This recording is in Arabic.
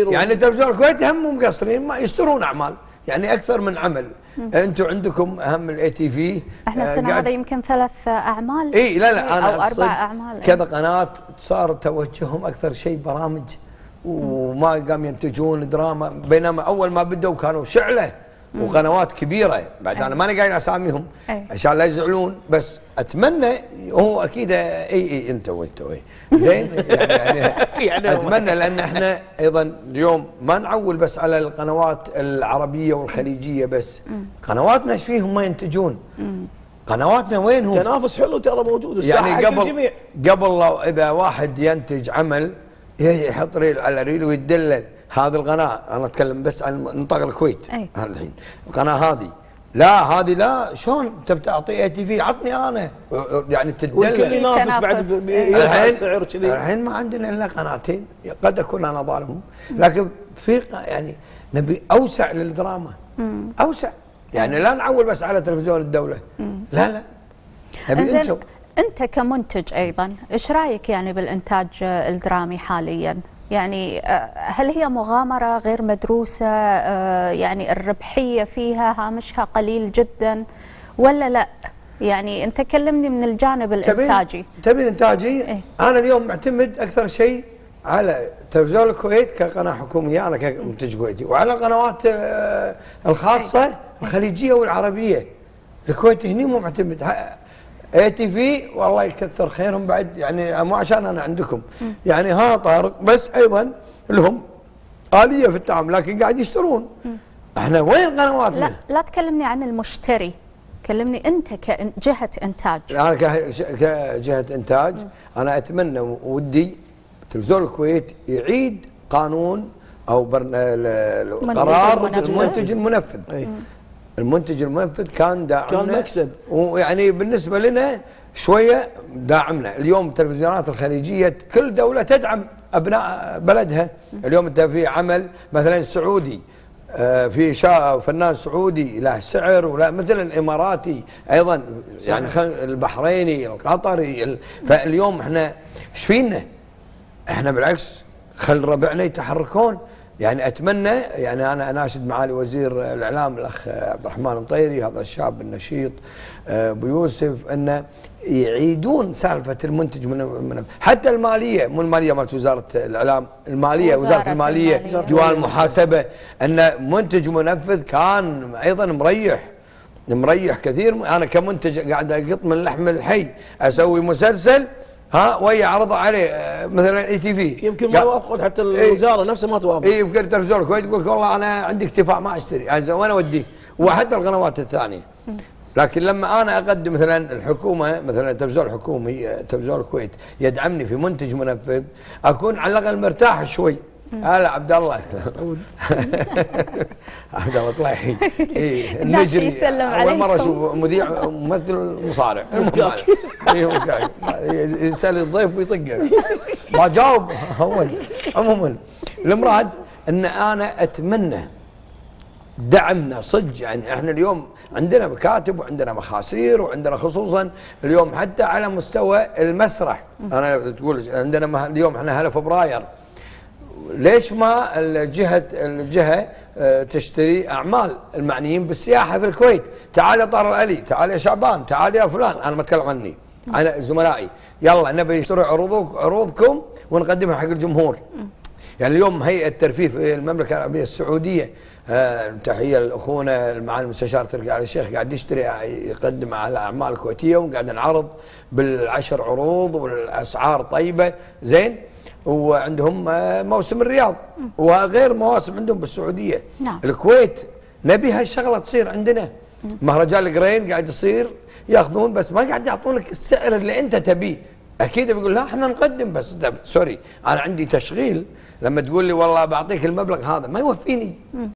يعني تلفزيون الكويت هم مو مقصرين ما يشترون أعمال. يعني أكثر من عمل. أنتم عندكم أهم ال ATV إحنا السنة هذا يمكن ثلاث أعمال. إي لا لا أنا أو أربع أعمال. كذا قناة صار توجههم أكثر شيء برامج وما قام ينتجون دراما بينما أول ما بدوا كانوا شعلة. وقنوات كبيرة. بعد أنا ماني قايل أساميهم عشان لا يزعلون بس أتمنى هو أكيد إي إي أنت وانت اي زين؟ يعني, يعني, يعني أتمنى لأن إحنا أيضا اليوم ما نعول بس على القنوات العربية والخليجية بس. قنواتنا إيش فيهم؟ ما ينتجون. قنواتنا وين هو؟ تنافس حلو ترى موجود يعني قبل الجميع. قبل لو إذا واحد ينتج عمل يحط ريل على ريل ويدلل هذه القناة أنا أتكلم بس عن نطاق الكويت. أي. الحين. القناة هذه. لا هذه لا. شلون تبي تعطي ATV؟ عطني أنا. يعني تدلل. والكل ينافس بعد الحين كذي الحين ما عندنا إلا قناتين. قد أكون أنا ظالمهم. لكن في يعني نبي أوسع للدراما. أوسع. يعني لا نعول بس على تلفزيون الدولة. لا لا. نبي انت أنت كمنتج أيضا إيش رأيك يعني بالإنتاج الدرامي حاليا؟ يعني هل هي مغامرة غير مدروسة؟ يعني الربحية فيها هامشها قليل جدا ولا لا؟ يعني أنت كلمني من الجانب الإنتاجي. تبي انتاجي إيه؟ أنا اليوم معتمد أكثر شيء على تلفزيون الكويت كقناة حكومية أنا كمنتج كويتي وعلى القنوات الخاصة إيه؟ الخليجية والعربية. الكويت هني مو معتمد. اي تي في والله يكثر خيرهم بعد يعني مو عشان أنا عندكم. يعني ها طارق بس أيضا لهم آلية في التعامل لكن قاعد يشترون. إحنا وين قنواتنا؟ لا لا تكلمني عن المشتري. كلمني أنت كجهه إنتاج. أنا كجهة إنتاج أنا أتمنى ودي تلفزيون الكويت يعيد قانون أو قرار المنتج المنفذ. المنتج المنفذ كان داعمنا. كان مكسب. ويعني بالنسبة لنا شوية داعمنا. اليوم التلفزيونات الخليجية كل دولة تدعم أبناء بلدها. اليوم أنت في عمل مثلا سعودي في شا فنان سعودي له سعر ولا مثل الإماراتي أيضا يعني البحريني القطري فاليوم إحنا إيش فينا؟ إحنا بالعكس خل ربعنا يتحركون. يعني أتمنى يعني أنا اناشد معالي وزير الإعلام الأخ عبد الرحمن المطيري هذا الشاب النشيط أبو يوسف انه يعيدون سالفة المنتج من حتى المالية مو المالية مالت وزارة الإعلام المالية وزارة, وزارة المالية, المالية. ديوان المحاسبه أن منتج منفذ كان أيضا مريح مريح كثير أنا كمنتج قاعد أقط من لحم الحي أسوي مسلسل ها ويا عرضه عليه مثلا ATV. يمكن ما يوافقون حتى الوزارة إيه نفسها ما توافق إي يمكن تلفزيون الكويت يقول لك والله أنا عندي اكتفاء ما أشتري. يعني وين اوديه وحتى القنوات الثانية. لكن لما أنا أقدم مثلا الحكومة مثلا التلفزيون الحكومي تلفزيون الكويت يدعمني في منتج منفذ أكون على الأقل مرتاح شوي. هلا عبد الله عبد الله طلعي اي النجري. أول مرة أشوف مذيع ممثل مصارع. مسكاك اي مسكاك يسأل الضيف ويطقه. ما جاوب. هون عموما. المراد أن أنا أتمنى دعمنا صدق. يعني إحنا اليوم عندنا مكاتب وعندنا مخاسير وعندنا خصوصا اليوم حتى على مستوى المسرح. أنا تقول عندنا اليوم إحنا هلا فبراير. ليش ما الجهة الجهة تشتري أعمال المعنيين بالسياحة في الكويت؟ تعال يا طارق العلي تعال يا شعبان تعال يا فلان أنا ما أتكلم عني. عن زملائي. يلا نبي نشتري عروضك عروضكم ونقدمها حق الجمهور. يعني اليوم هيئة الترفيه في المملكة العربية السعودية تحية لأخونا المعالي المستشار تركي علي الشيخ قاعد يشتري يقدم على أعمال كويتية وقاعد نعرض بالعشر عروض والأسعار طيبة. زين؟ وعندهم موسم الرياض. وغير مواسم عندهم بالسعودية. نعم. الكويت نبي هالشغله تصير عندنا. مهرجان القرين قاعد يصير ياخذون بس ما قاعد يعطونك السعر اللي انت تبيه. أكيد بيقول لا إحنا نقدم بس. سوري أنا عندي تشغيل. لما تقول لي والله بعطيك المبلغ هذا ما يوفيني.